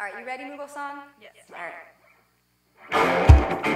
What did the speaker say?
All right, you ready, Mughal song? Yes. All right.